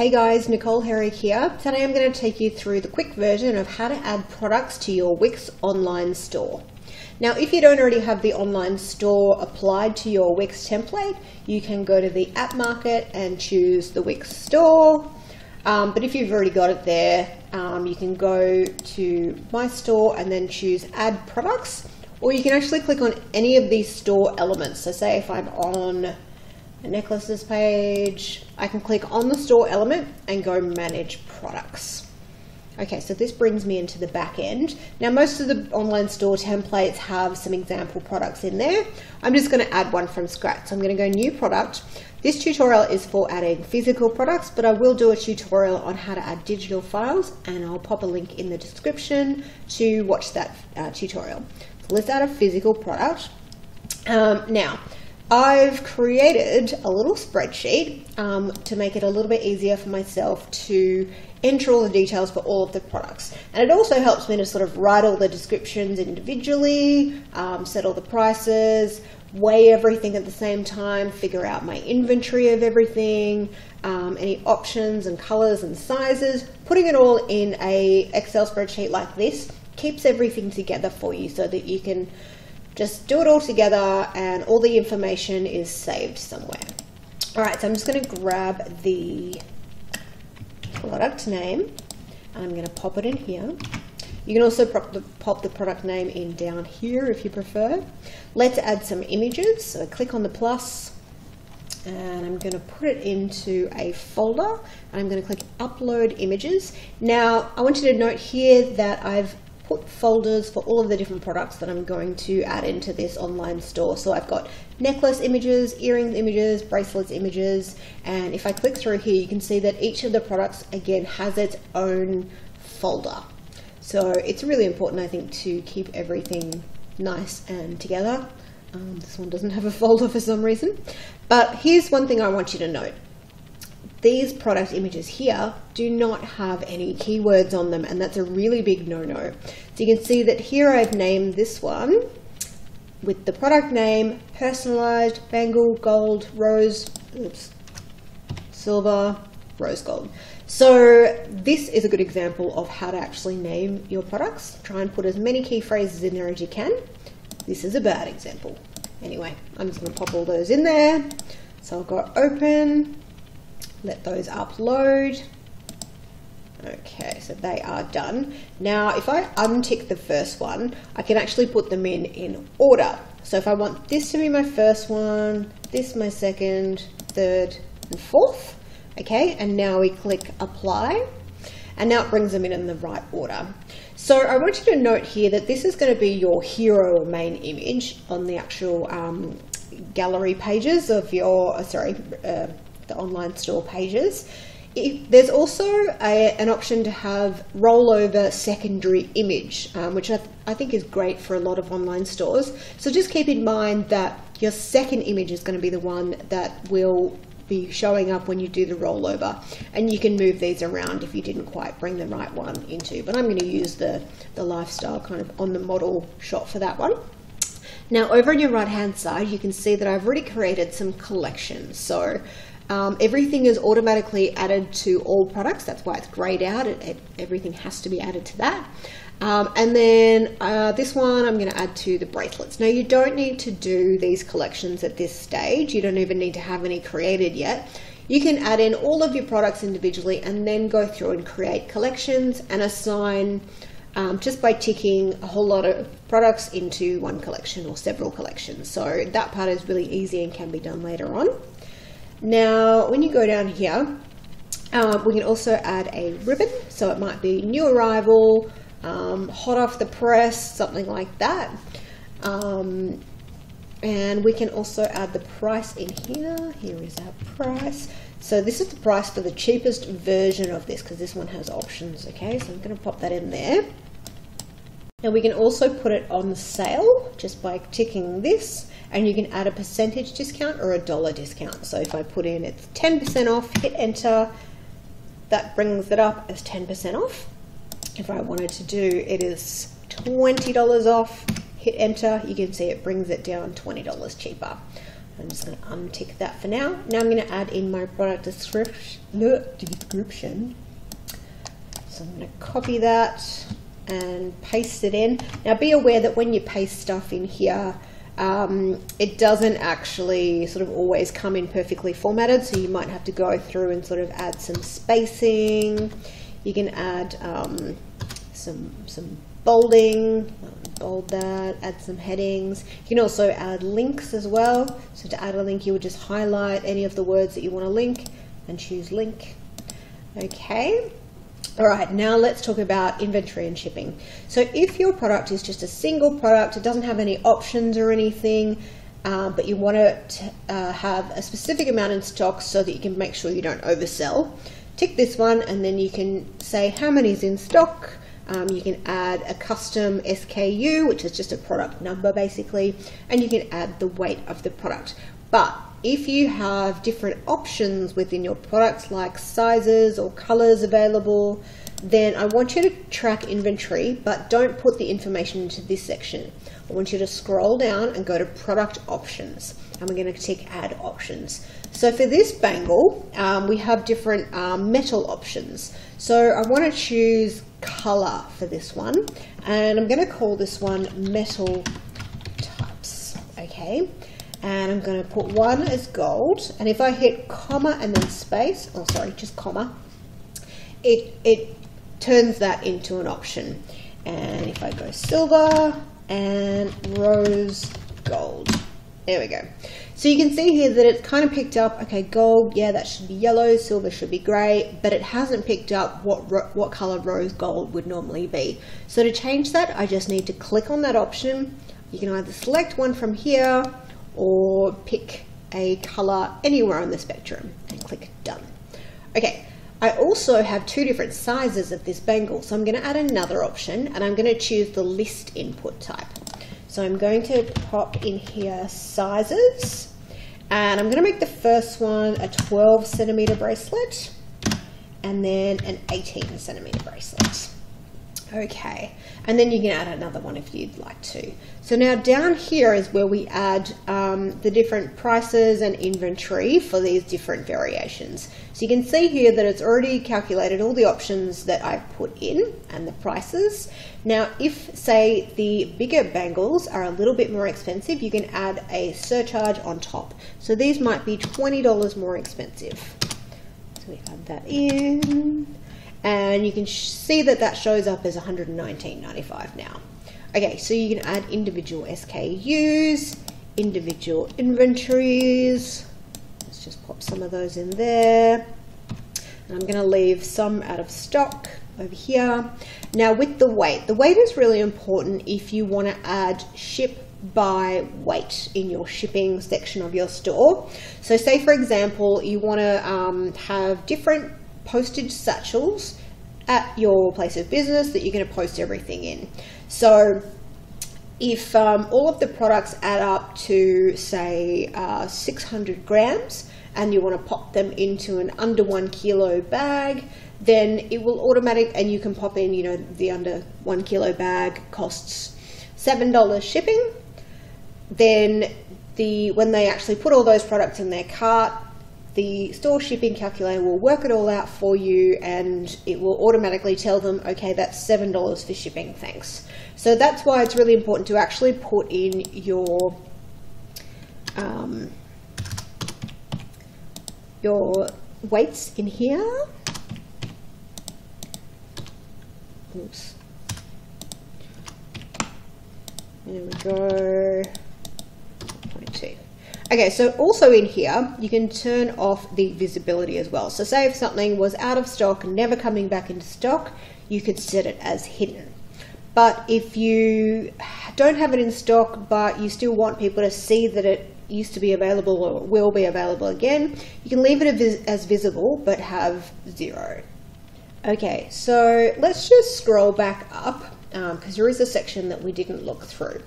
Hey guys, Nicole Herrick here. Today I'm going to take you through the quick version of how to add products to your Wix online store. Now, if you don't already have the online store applied to your Wix template, you can go to the app market and choose the Wix store. Um, but if you've already got it there, um, you can go to My Store and then choose Add Products, or you can actually click on any of these store elements. So, say if I'm on necklaces page, I can click on the store element and go manage products. Okay, so this brings me into the back end. Now, most of the online store templates have some example products in there. I'm just going to add one from scratch. So I'm going to go new product. This tutorial is for adding physical products, but I will do a tutorial on how to add digital files, and I'll pop a link in the description to watch that uh, tutorial. So let's add a physical product. Um, now, I've created a little spreadsheet um, to make it a little bit easier for myself to enter all the details for all of the products. And it also helps me to sort of write all the descriptions individually, um, set all the prices, weigh everything at the same time, figure out my inventory of everything, um, any options and colors and sizes. Putting it all in a Excel spreadsheet like this keeps everything together for you so that you can just do it all together and all the information is saved somewhere. All right, so I'm just going to grab the product name and I'm going to pop it in here. You can also pop the, pop the product name in down here if you prefer. Let's add some images. So I click on the plus and I'm going to put it into a folder and I'm going to click upload images. Now I want you to note here that I've folders for all of the different products that I'm going to add into this online store. So I've got necklace images, earrings images, bracelets images, and if I click through here, you can see that each of the products again has its own folder. So it's really important, I think, to keep everything nice and together. Um, this one doesn't have a folder for some reason. But here's one thing I want you to note these product images here do not have any keywords on them and that's a really big no-no. So you can see that here I've named this one with the product name, personalized, bangle, gold, rose, oops, silver, rose gold. So this is a good example of how to actually name your products. Try and put as many key phrases in there as you can. This is a bad example. Anyway, I'm just to pop all those in there. So I'll go open, let those upload. Okay, so they are done. Now, if I untick the first one, I can actually put them in in order. So if I want this to be my first one, this my second, third, and fourth, okay, and now we click apply, and now it brings them in in the right order. So I want you to note here that this is going to be your hero or main image on the actual um, gallery pages of your, uh, sorry, uh, the online store pages. There's also a, an option to have rollover secondary image, um, which I, th I think is great for a lot of online stores. So just keep in mind that your second image is going to be the one that will be showing up when you do the rollover and you can move these around if you didn't quite bring the right one into but I'm going to use the the lifestyle kind of on the model shot for that one now over on your right hand side you can see that I've already created some collections so um, everything is automatically added to all products. That's why it's grayed out. It, it, everything has to be added to that. Um, and then uh, this one I'm going to add to the bracelets. Now you don't need to do these collections at this stage. You don't even need to have any created yet. You can add in all of your products individually and then go through and create collections and assign um, just by ticking a whole lot of products into one collection or several collections. So that part is really easy and can be done later on. Now, when you go down here, um, we can also add a ribbon. So it might be new arrival, um, hot off the press, something like that. Um, and we can also add the price in here. Here is our price. So this is the price for the cheapest version of this because this one has options. Okay, so I'm going to pop that in there. And we can also put it on sale just by ticking this and you can add a percentage discount or a dollar discount. So if I put in it's 10% off, hit enter, that brings it up as 10% off. If I wanted to do it is $20 off, hit enter, you can see it brings it down $20 cheaper. I'm just going to untick that for now. Now I'm going to add in my product description. So I'm going to copy that and paste it in. Now be aware that when you paste stuff in here, um, it doesn't actually sort of always come in perfectly formatted, so you might have to go through and sort of add some spacing. You can add um, some, some bolding, bold that, add some headings. You can also add links as well. So to add a link, you would just highlight any of the words that you want to link and choose link. Okay. All right, now let's talk about inventory and shipping. So if your product is just a single product, it doesn't have any options or anything, uh, but you want to uh, have a specific amount in stock so that you can make sure you don't oversell, tick this one and then you can say how many is in stock, um, you can add a custom SKU, which is just a product number basically, and you can add the weight of the product. But if you have different options within your products like sizes or colors available, then I want you to track inventory, but don't put the information into this section. I want you to scroll down and go to product options. And we're going to tick add options. So for this bangle, um, we have different um, metal options. So I want to choose color for this one. And I'm going to call this one metal types. Okay. And I'm going to put one as gold. And if I hit comma and then space, oh sorry, just comma, it, it turns that into an option. And if I go silver and rose gold, there we go. So you can see here that it's kind of picked up, okay, gold, yeah, that should be yellow, silver should be grey, but it hasn't picked up what, what colour rose gold would normally be. So to change that, I just need to click on that option. You can either select one from here or pick a colour anywhere on the spectrum and click done. Okay, I also have two different sizes of this bangle, so I'm going to add another option and I'm going to choose the list input type. So I'm going to pop in here sizes and I'm going to make the first one a 12 centimeter bracelet and then an 18 centimeter bracelet. Okay, and then you can add another one if you'd like to. So now down here is where we add um, the different prices and inventory for these different variations. So you can see here that it's already calculated all the options that I've put in and the prices. Now if say the bigger bangles are a little bit more expensive, you can add a surcharge on top. So these might be $20 more expensive. So we add that in and you can see that that shows up as 119.95 now. Okay, so you can add individual SKUs, individual inventories. Let's just pop some of those in there. And I'm going to leave some out of stock over here. Now with the weight, the weight is really important if you want to add ship by weight in your shipping section of your store. So say for example, you want to um, have different postage satchels at your place of business that you're going to post everything in. So if um, all of the products add up to say uh, 600 grams and you want to pop them into an under one kilo bag, then it will automatic and you can pop in, you know, the under one kilo bag costs $7 shipping. Then the when they actually put all those products in their cart, the store shipping calculator will work it all out for you and it will automatically tell them, okay, that's $7 for shipping, thanks. So that's why it's really important to actually put in your um, your weights in here. Oops. There we go. 22. Okay, so also in here, you can turn off the visibility as well. So say if something was out of stock, never coming back into stock, you could set it as hidden. But if you don't have it in stock, but you still want people to see that it used to be available or will be available again, you can leave it as visible, but have zero. Okay, so let's just scroll back up because um, there is a section that we didn't look through.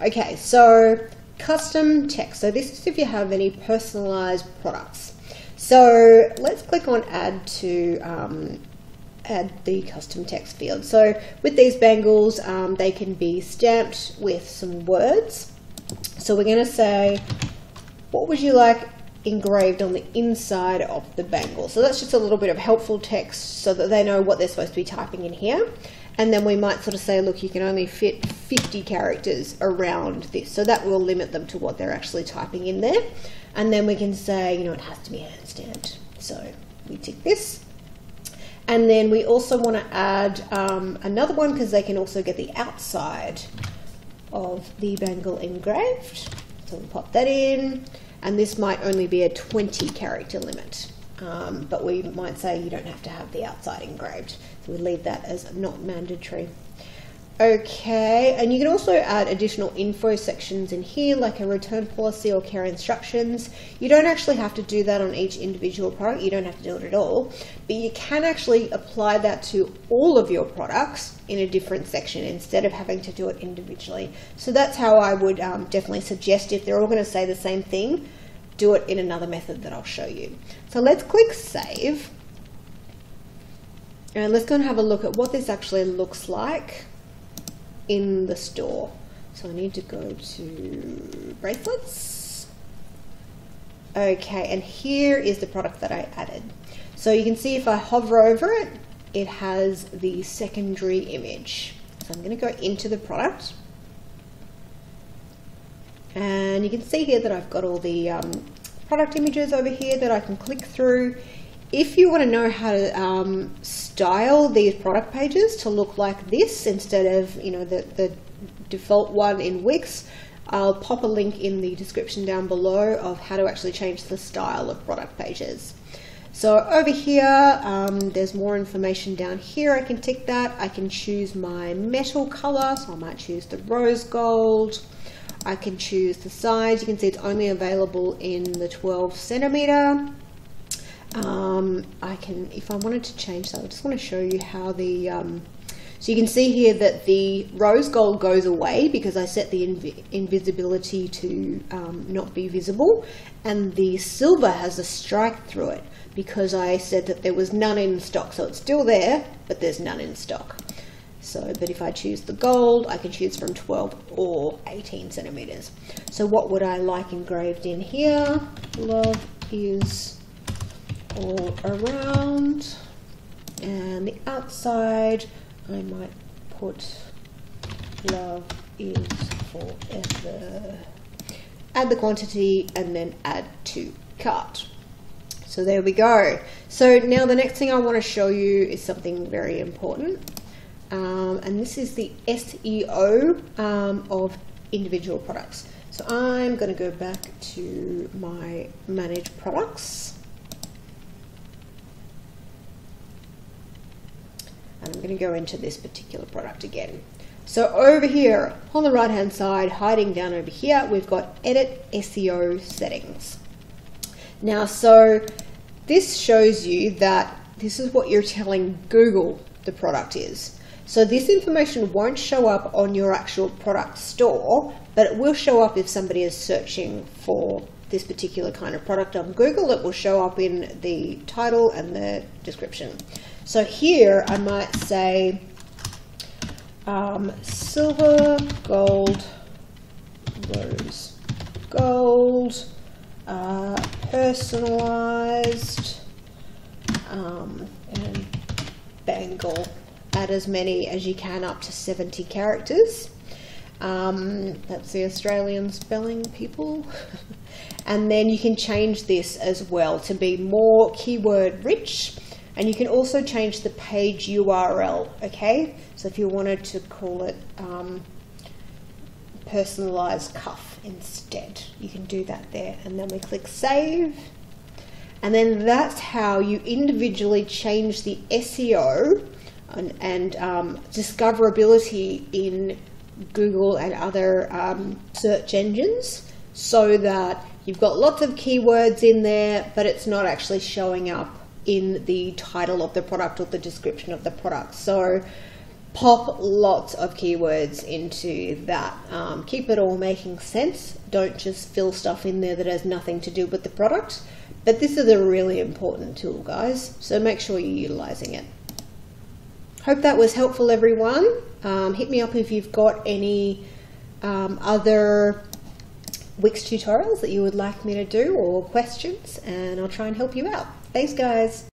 Okay, so custom text. So this is if you have any personalized products. So let's click on add to um, add the custom text field. So with these bangles, um, they can be stamped with some words. So we're going to say what would you like engraved on the inside of the bangle? So that's just a little bit of helpful text so that they know what they're supposed to be typing in here. And then we might sort of say, look, you can only fit 50 characters around this. So that will limit them to what they're actually typing in there. And then we can say, you know, it has to be handstand. So we tick this. And then we also want to add um, another one because they can also get the outside of the bangle engraved. So we'll pop that in. And this might only be a 20 character limit. Um, but we might say you don't have to have the outside engraved. So we leave that as not mandatory. Okay, and you can also add additional info sections in here, like a return policy or care instructions. You don't actually have to do that on each individual product, you don't have to do it at all, but you can actually apply that to all of your products in a different section instead of having to do it individually. So that's how I would um, definitely suggest if they're all going to say the same thing, do it in another method that I'll show you. So let's click Save. And let's go and have a look at what this actually looks like in the store. So I need to go to bracelets. Okay, and here is the product that I added. So you can see if I hover over it, it has the secondary image. So I'm going to go into the product. And you can see here that I've got all the um, product images over here that I can click through if you want to know how to um, style these product pages to look like this instead of you know the, the default one in Wix, I'll pop a link in the description down below of how to actually change the style of product pages. So over here, um, there's more information down here. I can tick that. I can choose my metal color, so I might choose the rose gold. I can choose the size. You can see it's only available in the 12 centimeter. Um, I can, if I wanted to change that, I just want to show you how the, um, so you can see here that the rose gold goes away because I set the inv invisibility to um, not be visible and the silver has a strike through it because I said that there was none in stock. So it's still there, but there's none in stock. So, but if I choose the gold, I can choose from 12 or 18 centimeters. So what would I like engraved in here? Love is all around. And the outside I might put love is forever. Add the quantity and then add to cart so there we go. So now the next thing I want to show you is something very important um, and this is the SEO um, of individual products so I'm going to go back to my manage products and I'm going to go into this particular product again. So over here on the right hand side, hiding down over here, we've got edit SEO settings. Now, so this shows you that this is what you're telling Google the product is. So this information won't show up on your actual product store, but it will show up if somebody is searching for this particular kind of product on Google. It will show up in the title and the description. So here I might say um, silver, gold, rose, gold, uh, personalized, um, and bangle. Add as many as you can up to 70 characters. Um, that's the Australian spelling people. and then you can change this as well to be more keyword rich and you can also change the page URL, okay? So if you wanted to call it um, personalized cuff instead, you can do that there. And then we click save. And then that's how you individually change the SEO and, and um, discoverability in Google and other um, search engines so that you've got lots of keywords in there, but it's not actually showing up in the title of the product or the description of the product. So pop lots of keywords into that. Um, keep it all making sense. Don't just fill stuff in there that has nothing to do with the product. But this is a really important tool, guys. So make sure you're utilizing it. Hope that was helpful, everyone. Um, hit me up if you've got any um, other Wix tutorials that you would like me to do or questions and I'll try and help you out. Thanks guys.